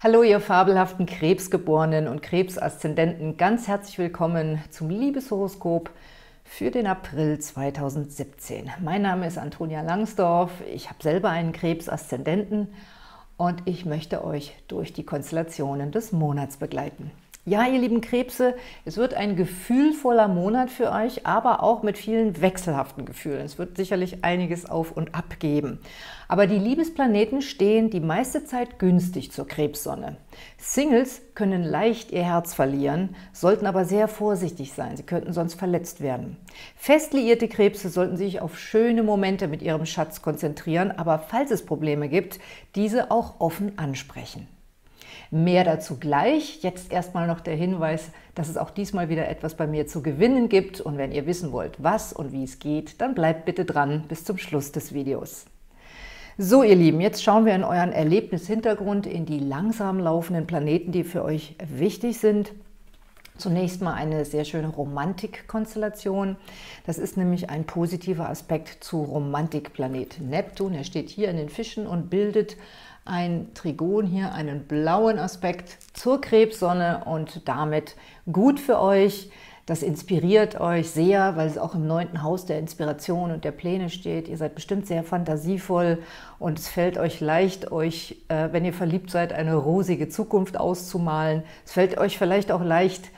Hallo, ihr fabelhaften Krebsgeborenen und Krebsaszendenten. Ganz herzlich willkommen zum Liebeshoroskop für den April 2017. Mein Name ist Antonia Langsdorf. Ich habe selber einen Krebsaszendenten und ich möchte euch durch die Konstellationen des Monats begleiten. Ja, ihr lieben Krebse, es wird ein gefühlvoller Monat für euch, aber auch mit vielen wechselhaften Gefühlen. Es wird sicherlich einiges auf und ab geben. Aber die Liebesplaneten stehen die meiste Zeit günstig zur Krebssonne. Singles können leicht ihr Herz verlieren, sollten aber sehr vorsichtig sein. Sie könnten sonst verletzt werden. Fest liierte Krebse sollten sich auf schöne Momente mit ihrem Schatz konzentrieren, aber falls es Probleme gibt, diese auch offen ansprechen. Mehr dazu gleich. Jetzt erstmal noch der Hinweis, dass es auch diesmal wieder etwas bei mir zu gewinnen gibt. Und wenn ihr wissen wollt, was und wie es geht, dann bleibt bitte dran bis zum Schluss des Videos. So, ihr Lieben, jetzt schauen wir in euren Erlebnishintergrund in die langsam laufenden Planeten, die für euch wichtig sind. Zunächst mal eine sehr schöne Romantikkonstellation. Das ist nämlich ein positiver Aspekt zu Romantikplanet Neptun. Er steht hier in den Fischen und bildet ein Trigon hier, einen blauen Aspekt zur Krebssonne und damit gut für euch. Das inspiriert euch sehr, weil es auch im neunten Haus der Inspiration und der Pläne steht. Ihr seid bestimmt sehr fantasievoll und es fällt euch leicht, euch, äh, wenn ihr verliebt seid, eine rosige Zukunft auszumalen. Es fällt euch vielleicht auch leicht,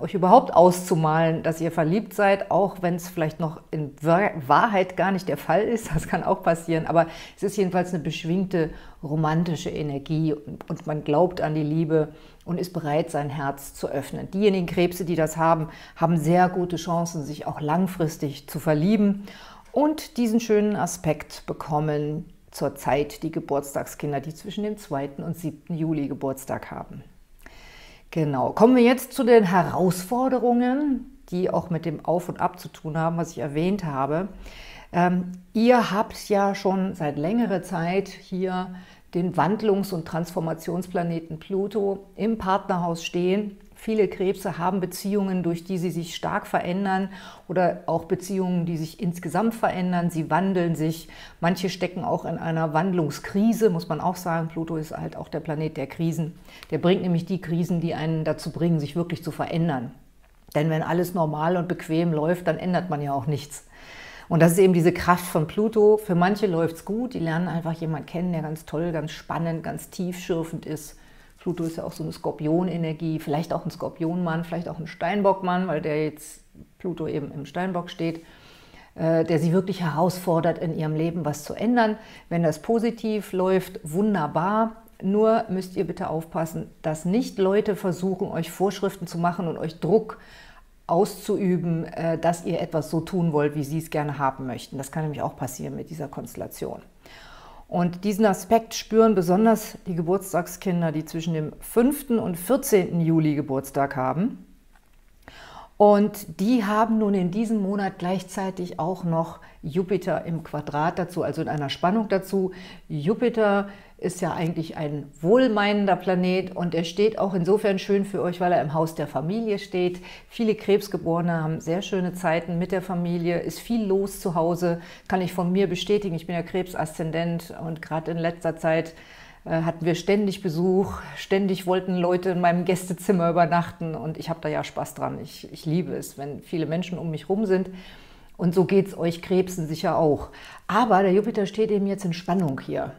euch überhaupt auszumalen, dass ihr verliebt seid, auch wenn es vielleicht noch in Wahrheit gar nicht der Fall ist. Das kann auch passieren, aber es ist jedenfalls eine beschwingte romantische Energie und man glaubt an die Liebe und ist bereit, sein Herz zu öffnen. Diejenigen Krebse, die das haben, haben sehr gute Chancen, sich auch langfristig zu verlieben und diesen schönen Aspekt bekommen zur Zeit die Geburtstagskinder, die zwischen dem 2. und 7. Juli Geburtstag haben. Genau, kommen wir jetzt zu den Herausforderungen, die auch mit dem Auf und Ab zu tun haben, was ich erwähnt habe. Ähm, ihr habt ja schon seit längerer Zeit hier den Wandlungs- und Transformationsplaneten Pluto im Partnerhaus stehen. Viele Krebse haben Beziehungen, durch die sie sich stark verändern oder auch Beziehungen, die sich insgesamt verändern. Sie wandeln sich. Manche stecken auch in einer Wandlungskrise, muss man auch sagen. Pluto ist halt auch der Planet der Krisen. Der bringt nämlich die Krisen, die einen dazu bringen, sich wirklich zu verändern. Denn wenn alles normal und bequem läuft, dann ändert man ja auch nichts. Und das ist eben diese Kraft von Pluto. Für manche läuft es gut, die lernen einfach jemanden kennen, der ganz toll, ganz spannend, ganz tiefschürfend ist. Pluto ist ja auch so eine Skorpionenergie, vielleicht auch ein Skorpionmann, vielleicht auch ein Steinbockmann, weil der jetzt Pluto eben im Steinbock steht, äh, der sie wirklich herausfordert, in ihrem Leben was zu ändern. Wenn das positiv läuft, wunderbar. Nur müsst ihr bitte aufpassen, dass nicht Leute versuchen, euch Vorschriften zu machen und euch Druck auszuüben, äh, dass ihr etwas so tun wollt, wie sie es gerne haben möchten. Das kann nämlich auch passieren mit dieser Konstellation. Und diesen Aspekt spüren besonders die Geburtstagskinder, die zwischen dem 5. und 14. Juli Geburtstag haben. Und die haben nun in diesem Monat gleichzeitig auch noch Jupiter im Quadrat dazu, also in einer Spannung dazu. Jupiter ja eigentlich ein wohlmeinender Planet und er steht auch insofern schön für euch, weil er im Haus der Familie steht. Viele Krebsgeborene haben sehr schöne Zeiten mit der Familie, ist viel los zu Hause, kann ich von mir bestätigen. Ich bin ja Krebsaszendent und gerade in letzter Zeit äh, hatten wir ständig Besuch, ständig wollten Leute in meinem Gästezimmer übernachten und ich habe da ja Spaß dran. Ich, ich liebe es, wenn viele Menschen um mich rum sind. Und so geht es euch Krebsen sicher auch. Aber der Jupiter steht eben jetzt in Spannung hier.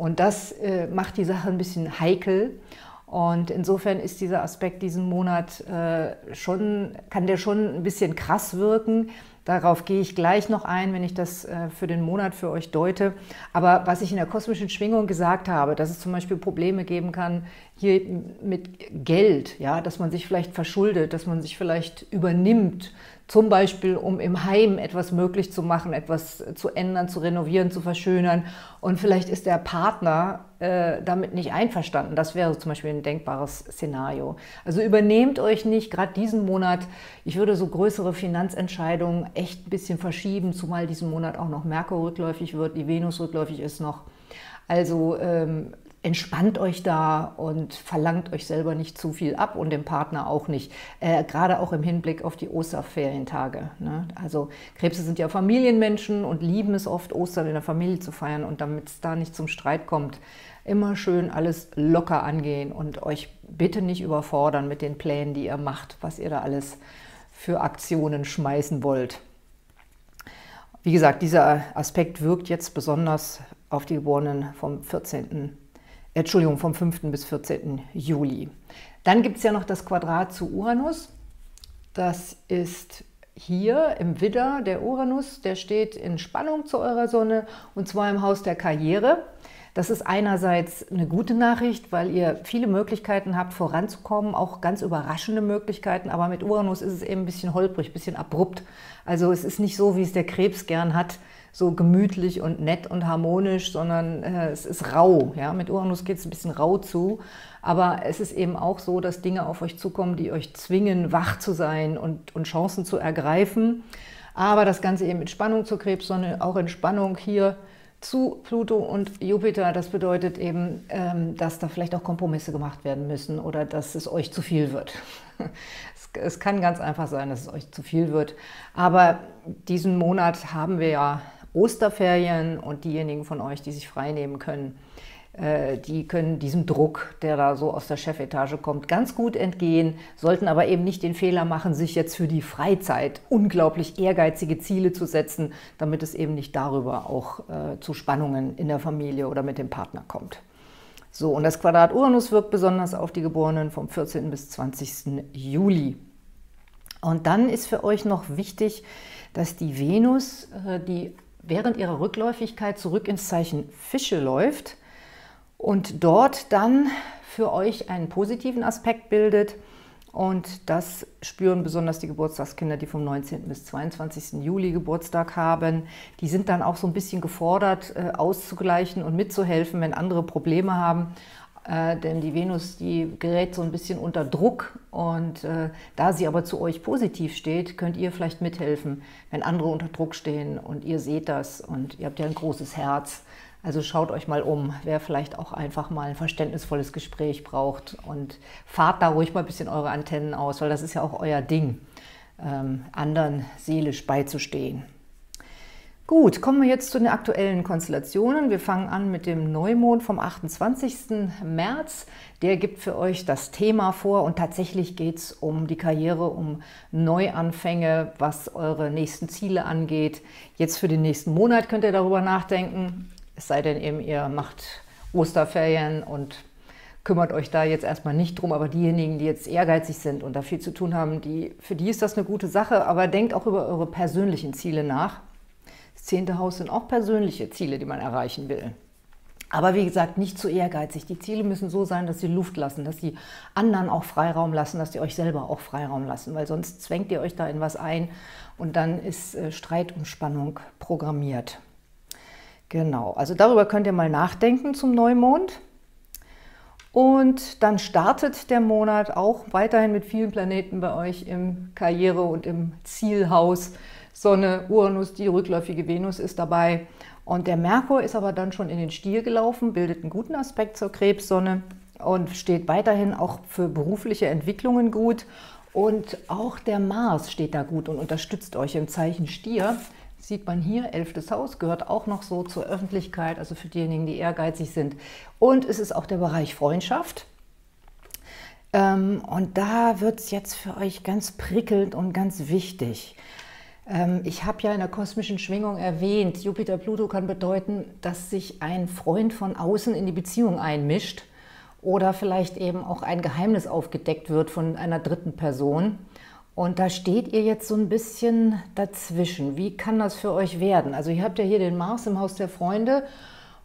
Und das äh, macht die Sache ein bisschen heikel. Und insofern ist dieser Aspekt diesen Monat äh, schon, kann der schon ein bisschen krass wirken. Darauf gehe ich gleich noch ein, wenn ich das äh, für den Monat für euch deute. Aber was ich in der kosmischen Schwingung gesagt habe, dass es zum Beispiel Probleme geben kann hier mit Geld, ja, dass man sich vielleicht verschuldet, dass man sich vielleicht übernimmt, zum Beispiel, um im Heim etwas möglich zu machen, etwas zu ändern, zu renovieren, zu verschönern. Und vielleicht ist der Partner äh, damit nicht einverstanden. Das wäre zum Beispiel ein denkbares Szenario. Also übernehmt euch nicht, gerade diesen Monat, ich würde so größere Finanzentscheidungen echt ein bisschen verschieben, zumal diesen Monat auch noch Merkur rückläufig wird, die Venus rückläufig ist noch. Also ähm, entspannt euch da und verlangt euch selber nicht zu viel ab und dem Partner auch nicht. Äh, gerade auch im Hinblick auf die Osterferientage. Ne? Also Krebse sind ja Familienmenschen und lieben es oft, Ostern in der Familie zu feiern. Und damit es da nicht zum Streit kommt, immer schön alles locker angehen und euch bitte nicht überfordern mit den Plänen, die ihr macht, was ihr da alles für Aktionen schmeißen wollt. Wie gesagt, dieser Aspekt wirkt jetzt besonders auf die Geborenen vom 14. Entschuldigung, vom 5. bis 14. Juli. Dann gibt es ja noch das Quadrat zu Uranus. Das ist hier im Widder der Uranus, der steht in Spannung zu eurer Sonne und zwar im Haus der Karriere. Das ist einerseits eine gute Nachricht, weil ihr viele Möglichkeiten habt, voranzukommen, auch ganz überraschende Möglichkeiten, aber mit Uranus ist es eben ein bisschen holprig, ein bisschen abrupt. Also es ist nicht so, wie es der Krebs gern hat, so gemütlich und nett und harmonisch, sondern äh, es ist rau. Ja? Mit Uranus geht es ein bisschen rau zu, aber es ist eben auch so, dass Dinge auf euch zukommen, die euch zwingen, wach zu sein und, und Chancen zu ergreifen. Aber das Ganze eben mit Spannung zur Krebssonne, auch in Spannung hier zu Pluto und Jupiter. Das bedeutet eben, ähm, dass da vielleicht auch Kompromisse gemacht werden müssen oder dass es euch zu viel wird. Es kann ganz einfach sein, dass es euch zu viel wird. Aber diesen Monat haben wir ja Osterferien und diejenigen von euch, die sich frei nehmen können, äh, die können diesem Druck, der da so aus der Chefetage kommt, ganz gut entgehen, sollten aber eben nicht den Fehler machen, sich jetzt für die Freizeit unglaublich ehrgeizige Ziele zu setzen, damit es eben nicht darüber auch äh, zu Spannungen in der Familie oder mit dem Partner kommt. So, und das Quadrat Uranus wirkt besonders auf die Geborenen vom 14. bis 20. Juli. Und dann ist für euch noch wichtig, dass die Venus, äh, die während ihrer Rückläufigkeit zurück ins Zeichen Fische läuft und dort dann für euch einen positiven Aspekt bildet. Und das spüren besonders die Geburtstagskinder, die vom 19. bis 22. Juli Geburtstag haben. Die sind dann auch so ein bisschen gefordert, äh, auszugleichen und mitzuhelfen, wenn andere Probleme haben. Äh, denn die Venus, die gerät so ein bisschen unter Druck und äh, da sie aber zu euch positiv steht, könnt ihr vielleicht mithelfen, wenn andere unter Druck stehen und ihr seht das und ihr habt ja ein großes Herz. Also schaut euch mal um, wer vielleicht auch einfach mal ein verständnisvolles Gespräch braucht und fahrt da ruhig mal ein bisschen eure Antennen aus, weil das ist ja auch euer Ding, ähm, anderen seelisch beizustehen. Gut, kommen wir jetzt zu den aktuellen Konstellationen. Wir fangen an mit dem Neumond vom 28. März. Der gibt für euch das Thema vor und tatsächlich geht es um die Karriere, um Neuanfänge, was eure nächsten Ziele angeht. Jetzt für den nächsten Monat könnt ihr darüber nachdenken, es sei denn eben, ihr macht Osterferien und kümmert euch da jetzt erstmal nicht drum, aber diejenigen, die jetzt ehrgeizig sind und da viel zu tun haben, die, für die ist das eine gute Sache, aber denkt auch über eure persönlichen Ziele nach. Das zehnte Haus sind auch persönliche Ziele, die man erreichen will. Aber wie gesagt, nicht zu ehrgeizig. Die Ziele müssen so sein, dass sie Luft lassen, dass sie anderen auch Freiraum lassen, dass sie euch selber auch Freiraum lassen, weil sonst zwängt ihr euch da in was ein und dann ist äh, Streit und Spannung programmiert. Genau, also darüber könnt ihr mal nachdenken zum Neumond. Und dann startet der Monat auch weiterhin mit vielen Planeten bei euch im Karriere- und im Zielhaus. Sonne, Uranus, die rückläufige Venus ist dabei. Und der Merkur ist aber dann schon in den Stier gelaufen, bildet einen guten Aspekt zur Krebssonne und steht weiterhin auch für berufliche Entwicklungen gut. Und auch der Mars steht da gut und unterstützt euch im Zeichen Stier. Sieht man hier, elftes Haus, gehört auch noch so zur Öffentlichkeit, also für diejenigen, die ehrgeizig sind. Und es ist auch der Bereich Freundschaft. Ähm, und da wird es jetzt für euch ganz prickelnd und ganz wichtig. Ähm, ich habe ja in der kosmischen Schwingung erwähnt, Jupiter-Pluto kann bedeuten, dass sich ein Freund von außen in die Beziehung einmischt oder vielleicht eben auch ein Geheimnis aufgedeckt wird von einer dritten Person. Und da steht ihr jetzt so ein bisschen dazwischen. Wie kann das für euch werden? Also ihr habt ja hier den Mars im Haus der Freunde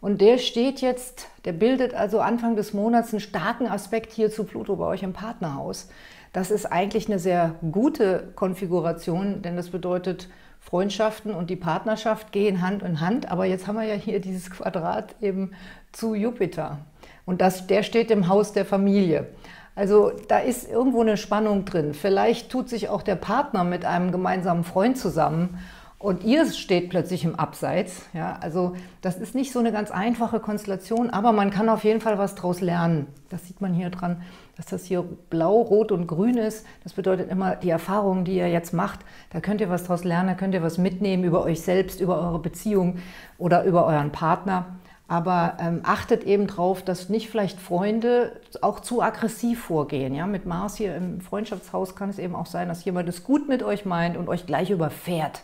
und der steht jetzt, der bildet also Anfang des Monats einen starken Aspekt hier zu Pluto bei euch im Partnerhaus. Das ist eigentlich eine sehr gute Konfiguration, denn das bedeutet, Freundschaften und die Partnerschaft gehen Hand in Hand. Aber jetzt haben wir ja hier dieses Quadrat eben zu Jupiter. Und das, der steht im Haus der Familie. Also da ist irgendwo eine Spannung drin. Vielleicht tut sich auch der Partner mit einem gemeinsamen Freund zusammen und ihr steht plötzlich im Abseits. Ja, also das ist nicht so eine ganz einfache Konstellation, aber man kann auf jeden Fall was daraus lernen. Das sieht man hier dran, dass das hier blau, rot und grün ist. Das bedeutet immer, die Erfahrungen, die ihr jetzt macht, da könnt ihr was daraus lernen, da könnt ihr was mitnehmen über euch selbst, über eure Beziehung oder über euren Partner. Aber ähm, achtet eben darauf, dass nicht vielleicht Freunde auch zu aggressiv vorgehen. Ja? Mit Mars hier im Freundschaftshaus kann es eben auch sein, dass jemand es gut mit euch meint und euch gleich überfährt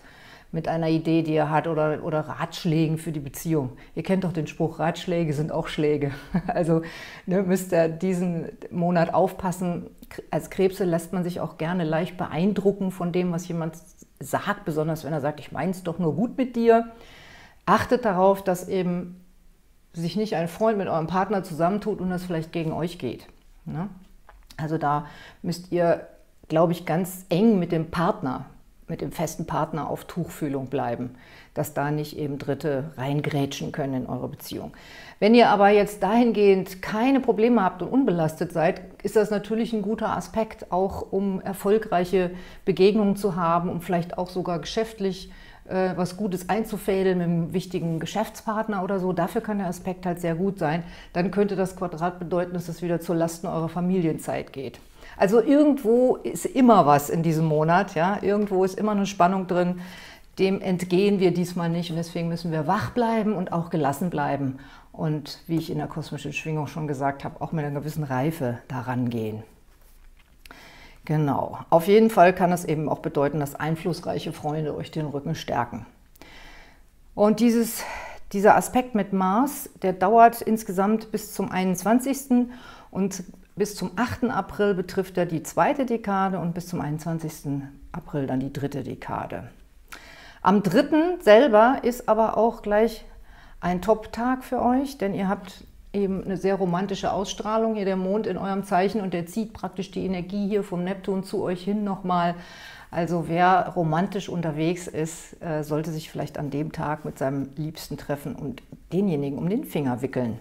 mit einer Idee, die ihr hat oder, oder Ratschlägen für die Beziehung. Ihr kennt doch den Spruch, Ratschläge sind auch Schläge. Also ne, müsst ihr diesen Monat aufpassen. Als Krebse lässt man sich auch gerne leicht beeindrucken von dem, was jemand sagt, besonders wenn er sagt, ich meine es doch nur gut mit dir. Achtet darauf, dass eben sich nicht ein Freund mit eurem Partner zusammentut und das vielleicht gegen euch geht. Ne? Also da müsst ihr, glaube ich, ganz eng mit dem Partner, mit dem festen Partner auf Tuchfühlung bleiben, dass da nicht eben Dritte reingrätschen können in eure Beziehung. Wenn ihr aber jetzt dahingehend keine Probleme habt und unbelastet seid, ist das natürlich ein guter Aspekt, auch um erfolgreiche Begegnungen zu haben, um vielleicht auch sogar geschäftlich äh, was Gutes einzufädeln mit einem wichtigen Geschäftspartner oder so. Dafür kann der Aspekt halt sehr gut sein. Dann könnte das Quadrat bedeuten, dass es wieder zur Lasten eurer Familienzeit geht. Also irgendwo ist immer was in diesem Monat, ja, irgendwo ist immer eine Spannung drin. Dem entgehen wir diesmal nicht und deswegen müssen wir wach bleiben und auch gelassen bleiben und wie ich in der kosmischen Schwingung schon gesagt habe, auch mit einer gewissen Reife daran gehen. Genau. Auf jeden Fall kann es eben auch bedeuten, dass einflussreiche Freunde euch den Rücken stärken. Und dieses, dieser Aspekt mit Mars, der dauert insgesamt bis zum 21. und bis zum 8. April betrifft er die zweite Dekade und bis zum 21. April dann die dritte Dekade. Am 3. selber ist aber auch gleich ein Top-Tag für euch, denn ihr habt eben eine sehr romantische Ausstrahlung, hier der Mond in eurem Zeichen und der zieht praktisch die Energie hier vom Neptun zu euch hin nochmal. Also wer romantisch unterwegs ist, äh, sollte sich vielleicht an dem Tag mit seinem Liebsten treffen und denjenigen um den Finger wickeln.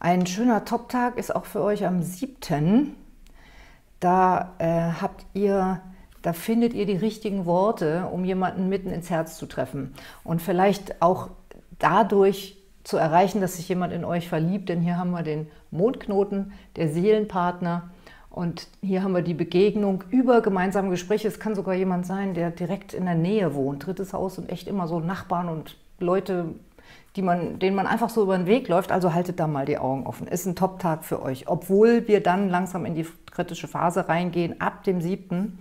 Ein schöner Top-Tag ist auch für euch am 7. Da äh, habt ihr, da findet ihr die richtigen Worte, um jemanden mitten ins Herz zu treffen. Und vielleicht auch dadurch zu erreichen, dass sich jemand in euch verliebt, denn hier haben wir den Mondknoten, der Seelenpartner und hier haben wir die Begegnung über gemeinsame Gespräche. Es kann sogar jemand sein, der direkt in der Nähe wohnt, drittes Haus und echt immer so Nachbarn und Leute, die man, denen man einfach so über den Weg läuft. Also haltet da mal die Augen offen. Ist ein Top-Tag für euch, obwohl wir dann langsam in die kritische Phase reingehen, ab dem 7.,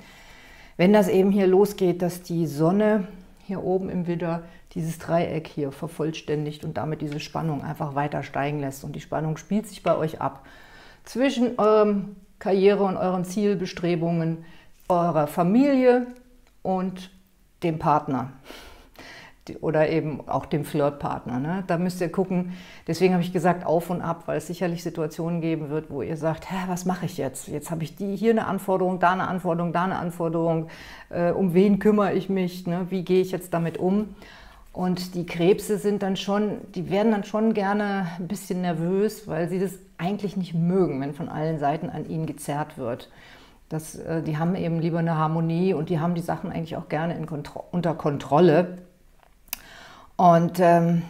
wenn das eben hier losgeht, dass die Sonne hier oben im Widder dieses Dreieck hier vervollständigt und damit diese Spannung einfach weiter steigen lässt. Und die Spannung spielt sich bei euch ab zwischen eurem Karriere und euren Zielbestrebungen, eurer Familie und dem Partner oder eben auch dem Flirtpartner. Ne? Da müsst ihr gucken, deswegen habe ich gesagt auf und ab, weil es sicherlich Situationen geben wird, wo ihr sagt, Hä, was mache ich jetzt? Jetzt habe ich die, hier eine Anforderung, da eine Anforderung, da eine Anforderung, äh, um wen kümmere ich mich, ne? wie gehe ich jetzt damit um? Und die Krebse sind dann schon, die werden dann schon gerne ein bisschen nervös, weil sie das eigentlich nicht mögen, wenn von allen Seiten an ihnen gezerrt wird. Das, äh, die haben eben lieber eine Harmonie und die haben die Sachen eigentlich auch gerne Kontro unter Kontrolle. Und ähm,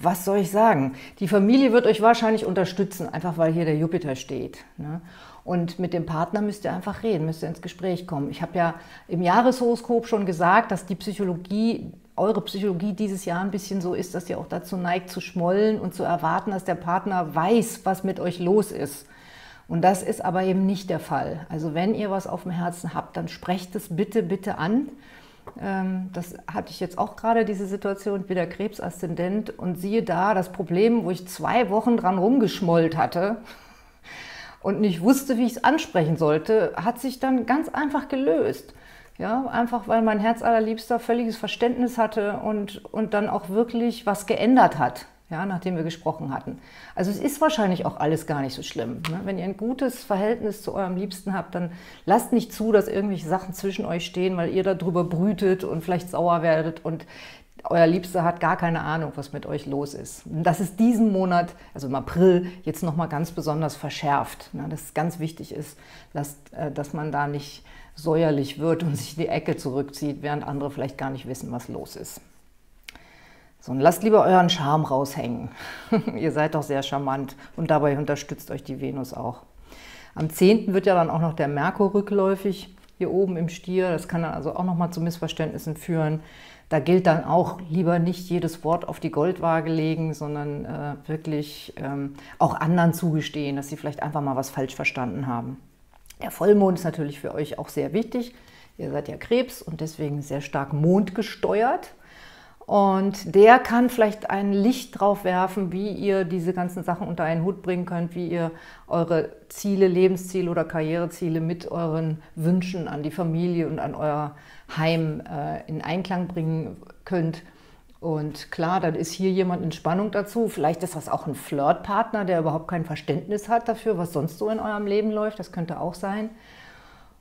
was soll ich sagen? Die Familie wird euch wahrscheinlich unterstützen, einfach weil hier der Jupiter steht. Ne? Und mit dem Partner müsst ihr einfach reden, müsst ihr ins Gespräch kommen. Ich habe ja im Jahreshoroskop schon gesagt, dass die Psychologie eure Psychologie dieses Jahr ein bisschen so ist, dass ihr auch dazu neigt zu schmollen und zu erwarten, dass der Partner weiß, was mit euch los ist. Und das ist aber eben nicht der Fall. Also wenn ihr was auf dem Herzen habt, dann sprecht es bitte, bitte an. Ähm, das hatte ich jetzt auch gerade, diese Situation, wieder Krebsaszendent. Und siehe da, das Problem, wo ich zwei Wochen dran rumgeschmollt hatte und nicht wusste, wie ich es ansprechen sollte, hat sich dann ganz einfach gelöst. Ja, einfach weil mein Herz allerliebster völliges Verständnis hatte und, und dann auch wirklich was geändert hat, ja, nachdem wir gesprochen hatten. Also es ist wahrscheinlich auch alles gar nicht so schlimm. Ne? Wenn ihr ein gutes Verhältnis zu eurem Liebsten habt, dann lasst nicht zu, dass irgendwelche Sachen zwischen euch stehen, weil ihr darüber brütet und vielleicht sauer werdet und euer Liebster hat gar keine Ahnung, was mit euch los ist. Und das ist diesen Monat, also im April, jetzt nochmal ganz besonders verschärft. Ne? Dass es ganz wichtig ist, dass, äh, dass man da nicht säuerlich wird und sich in die Ecke zurückzieht, während andere vielleicht gar nicht wissen, was los ist. So, lasst lieber euren Charme raushängen. Ihr seid doch sehr charmant und dabei unterstützt euch die Venus auch. Am 10. wird ja dann auch noch der Merkur rückläufig, hier oben im Stier. Das kann dann also auch nochmal zu Missverständnissen führen. Da gilt dann auch lieber nicht jedes Wort auf die Goldwaage legen, sondern äh, wirklich ähm, auch anderen zugestehen, dass sie vielleicht einfach mal was falsch verstanden haben. Der Vollmond ist natürlich für euch auch sehr wichtig. Ihr seid ja Krebs und deswegen sehr stark mondgesteuert. Und der kann vielleicht ein Licht drauf werfen, wie ihr diese ganzen Sachen unter einen Hut bringen könnt, wie ihr eure Ziele, Lebensziele oder Karriereziele mit euren Wünschen an die Familie und an euer Heim äh, in Einklang bringen könnt. Und klar, dann ist hier jemand in Spannung dazu. Vielleicht ist das auch ein Flirtpartner, der überhaupt kein Verständnis hat dafür, was sonst so in eurem Leben läuft. Das könnte auch sein.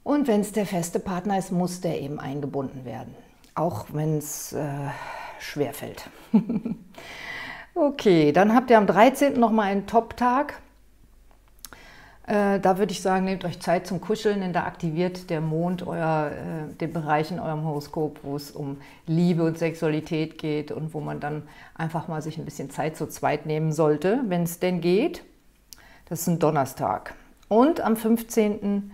Und wenn es der feste Partner ist, muss der eben eingebunden werden. Auch wenn es äh, schwerfällt. okay, dann habt ihr am 13. nochmal einen Top-Tag. Äh, da würde ich sagen, nehmt euch Zeit zum Kuscheln, denn da aktiviert der Mond euer, äh, den Bereich in eurem Horoskop, wo es um Liebe und Sexualität geht und wo man dann einfach mal sich ein bisschen Zeit zu zweit nehmen sollte, wenn es denn geht. Das ist ein Donnerstag. Und am 15.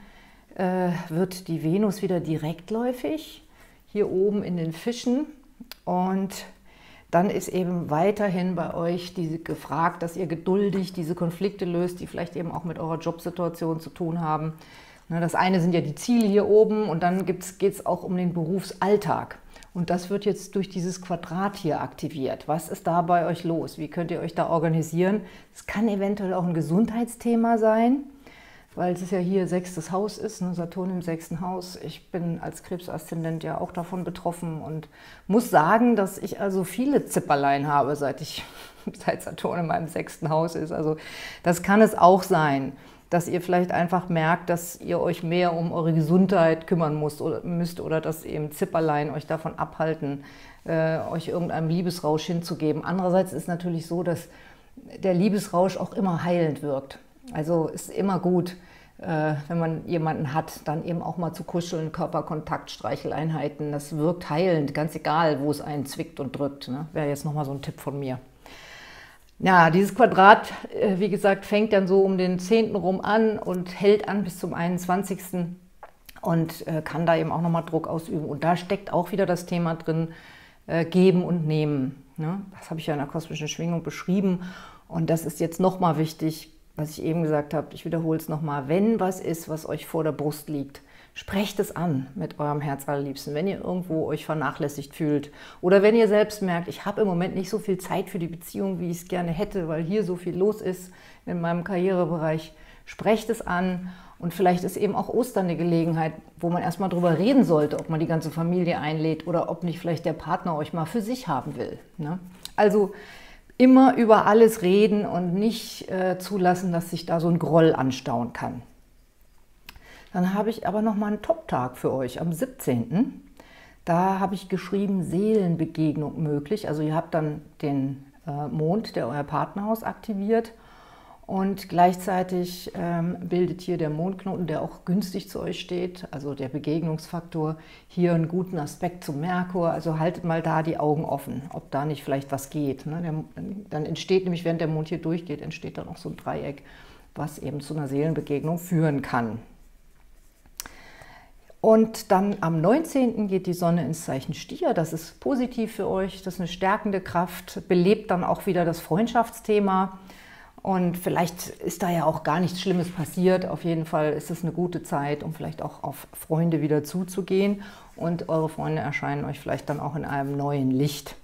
Äh, wird die Venus wieder direktläufig, hier oben in den Fischen. Und dann ist eben weiterhin bei euch diese gefragt, dass ihr geduldig diese Konflikte löst, die vielleicht eben auch mit eurer Jobsituation zu tun haben. Ne, das eine sind ja die Ziele hier oben und dann geht es auch um den Berufsalltag. Und das wird jetzt durch dieses Quadrat hier aktiviert. Was ist da bei euch los? Wie könnt ihr euch da organisieren? Es kann eventuell auch ein Gesundheitsthema sein weil es ja hier sechstes Haus ist, ne, Saturn im sechsten Haus. Ich bin als Krebsaszendent ja auch davon betroffen und muss sagen, dass ich also viele Zipperlein habe, seit, ich, seit Saturn in meinem sechsten Haus ist. Also das kann es auch sein, dass ihr vielleicht einfach merkt, dass ihr euch mehr um eure Gesundheit kümmern müsst oder, müsst oder dass eben Zipperlein euch davon abhalten, äh, euch irgendeinem Liebesrausch hinzugeben. Andererseits ist natürlich so, dass der Liebesrausch auch immer heilend wirkt. Also ist immer gut, äh, wenn man jemanden hat, dann eben auch mal zu kuscheln, Körperkontakt, Streicheleinheiten. Das wirkt heilend, ganz egal, wo es einen zwickt und drückt. Ne? Wäre jetzt nochmal so ein Tipp von mir. Ja, dieses Quadrat, äh, wie gesagt, fängt dann so um den 10. rum an und hält an bis zum 21. und äh, kann da eben auch nochmal Druck ausüben. Und da steckt auch wieder das Thema drin, geben und nehmen. Ne? Das habe ich ja in der kosmischen Schwingung beschrieben. Und das ist jetzt nochmal wichtig, was ich eben gesagt habe, ich wiederhole es nochmal, wenn was ist, was euch vor der Brust liegt, sprecht es an mit eurem Herz allerliebsten, wenn ihr irgendwo euch vernachlässigt fühlt oder wenn ihr selbst merkt, ich habe im Moment nicht so viel Zeit für die Beziehung, wie ich es gerne hätte, weil hier so viel los ist in meinem Karrierebereich, sprecht es an und vielleicht ist eben auch Ostern eine Gelegenheit, wo man erstmal drüber reden sollte, ob man die ganze Familie einlädt oder ob nicht vielleicht der Partner euch mal für sich haben will. Ne? Also immer über alles reden und nicht äh, zulassen, dass sich da so ein Groll anstauen kann. Dann habe ich aber noch mal einen Top-Tag für euch am 17. Da habe ich geschrieben, Seelenbegegnung möglich. Also ihr habt dann den äh, Mond, der euer Partnerhaus aktiviert und gleichzeitig ähm, bildet hier der Mondknoten, der auch günstig zu euch steht, also der Begegnungsfaktor, hier einen guten Aspekt zum Merkur. Also haltet mal da die Augen offen, ob da nicht vielleicht was geht. Ne? Der, dann entsteht nämlich, während der Mond hier durchgeht, entsteht dann auch so ein Dreieck, was eben zu einer Seelenbegegnung führen kann. Und dann am 19. geht die Sonne ins Zeichen Stier. Das ist positiv für euch, das ist eine stärkende Kraft, belebt dann auch wieder das Freundschaftsthema. Und vielleicht ist da ja auch gar nichts Schlimmes passiert. Auf jeden Fall ist es eine gute Zeit, um vielleicht auch auf Freunde wieder zuzugehen. Und eure Freunde erscheinen euch vielleicht dann auch in einem neuen Licht.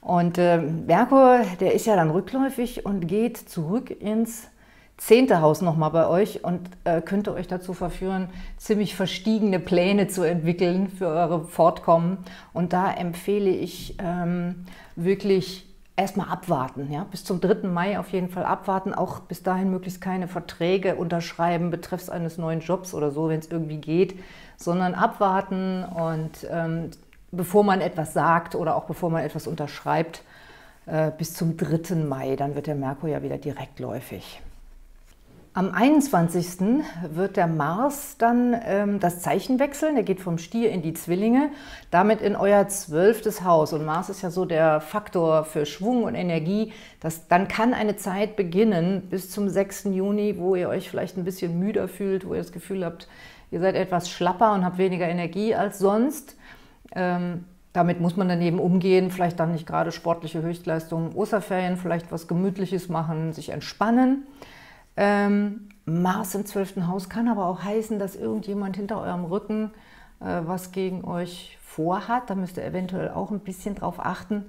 Und äh, Merkur, der ist ja dann rückläufig und geht zurück ins zehnte Haus nochmal bei euch und äh, könnte euch dazu verführen, ziemlich verstiegene Pläne zu entwickeln für eure Fortkommen. Und da empfehle ich ähm, wirklich erstmal abwarten. Ja? Bis zum 3. Mai auf jeden Fall abwarten. Auch bis dahin möglichst keine Verträge unterschreiben betreffs eines neuen Jobs oder so, wenn es irgendwie geht, sondern abwarten und ähm, bevor man etwas sagt oder auch bevor man etwas unterschreibt, äh, bis zum 3. Mai. Dann wird der Merkur ja wieder direktläufig. Am 21. wird der Mars dann ähm, das Zeichen wechseln. Er geht vom Stier in die Zwillinge, damit in euer zwölftes Haus. Und Mars ist ja so der Faktor für Schwung und Energie. Das, dann kann eine Zeit beginnen bis zum 6. Juni, wo ihr euch vielleicht ein bisschen müder fühlt, wo ihr das Gefühl habt, ihr seid etwas schlapper und habt weniger Energie als sonst. Ähm, damit muss man daneben umgehen, vielleicht dann nicht gerade sportliche Höchstleistungen, Osterferien, vielleicht was Gemütliches machen, sich entspannen. Ähm, Mars im 12. Haus kann aber auch heißen, dass irgendjemand hinter eurem Rücken äh, was gegen euch vorhat. Da müsst ihr eventuell auch ein bisschen drauf achten.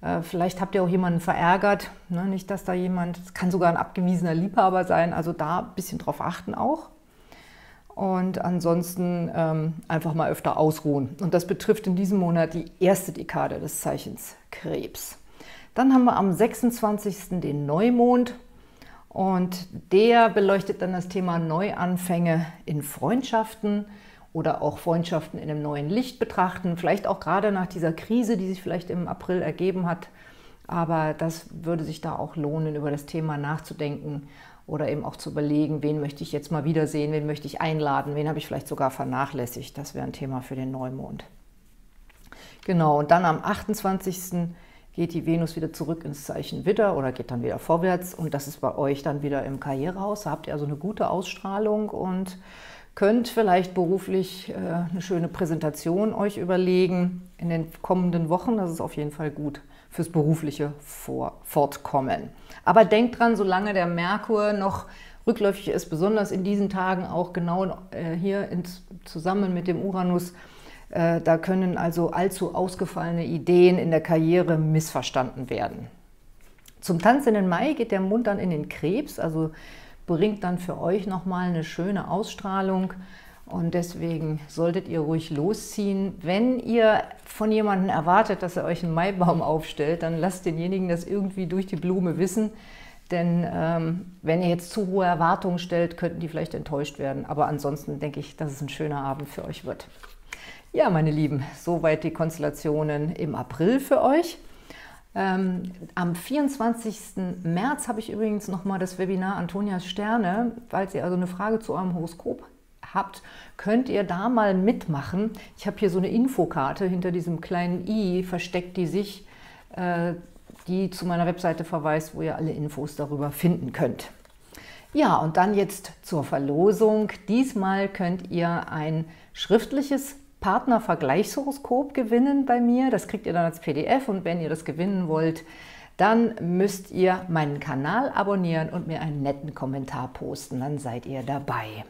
Äh, vielleicht habt ihr auch jemanden verärgert. Ne? Nicht, dass da jemand, es kann sogar ein abgewiesener Liebhaber sein, also da ein bisschen drauf achten auch. Und ansonsten ähm, einfach mal öfter ausruhen. Und das betrifft in diesem Monat die erste Dekade des Zeichens Krebs. Dann haben wir am 26. den Neumond. Und der beleuchtet dann das Thema Neuanfänge in Freundschaften oder auch Freundschaften in einem neuen Licht betrachten. Vielleicht auch gerade nach dieser Krise, die sich vielleicht im April ergeben hat. Aber das würde sich da auch lohnen, über das Thema nachzudenken oder eben auch zu überlegen, wen möchte ich jetzt mal wiedersehen, wen möchte ich einladen, wen habe ich vielleicht sogar vernachlässigt. Das wäre ein Thema für den Neumond. Genau, und dann am 28 geht die Venus wieder zurück ins Zeichen Widder oder geht dann wieder vorwärts und das ist bei euch dann wieder im Karrierehaus. Da habt ihr also eine gute Ausstrahlung und könnt vielleicht beruflich äh, eine schöne Präsentation euch überlegen in den kommenden Wochen. Das ist auf jeden Fall gut fürs berufliche Fortkommen. Aber denkt dran, solange der Merkur noch rückläufig ist, besonders in diesen Tagen auch genau äh, hier zusammen mit dem Uranus, da können also allzu ausgefallene Ideen in der Karriere missverstanden werden. Zum Tanz in den Mai geht der Mond dann in den Krebs, also bringt dann für euch nochmal eine schöne Ausstrahlung. Und deswegen solltet ihr ruhig losziehen. Wenn ihr von jemandem erwartet, dass er euch einen Maibaum aufstellt, dann lasst denjenigen das irgendwie durch die Blume wissen. Denn ähm, wenn ihr jetzt zu hohe Erwartungen stellt, könnten die vielleicht enttäuscht werden. Aber ansonsten denke ich, dass es ein schöner Abend für euch wird. Ja, meine Lieben, soweit die Konstellationen im April für euch. Ähm, am 24. März habe ich übrigens nochmal das Webinar Antonias Sterne. Falls ihr also eine Frage zu eurem Horoskop habt, könnt ihr da mal mitmachen. Ich habe hier so eine Infokarte hinter diesem kleinen i, versteckt die sich, äh, die zu meiner Webseite verweist, wo ihr alle Infos darüber finden könnt. Ja, und dann jetzt zur Verlosung. Diesmal könnt ihr ein schriftliches Partnervergleichshoroskop gewinnen bei mir. Das kriegt ihr dann als PDF und wenn ihr das gewinnen wollt, dann müsst ihr meinen Kanal abonnieren und mir einen netten Kommentar posten. Dann seid ihr dabei.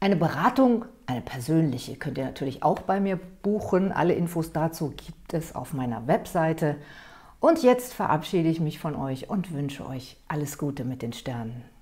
Eine Beratung, eine persönliche, könnt ihr natürlich auch bei mir buchen. Alle Infos dazu gibt es auf meiner Webseite. Und jetzt verabschiede ich mich von euch und wünsche euch alles Gute mit den Sternen.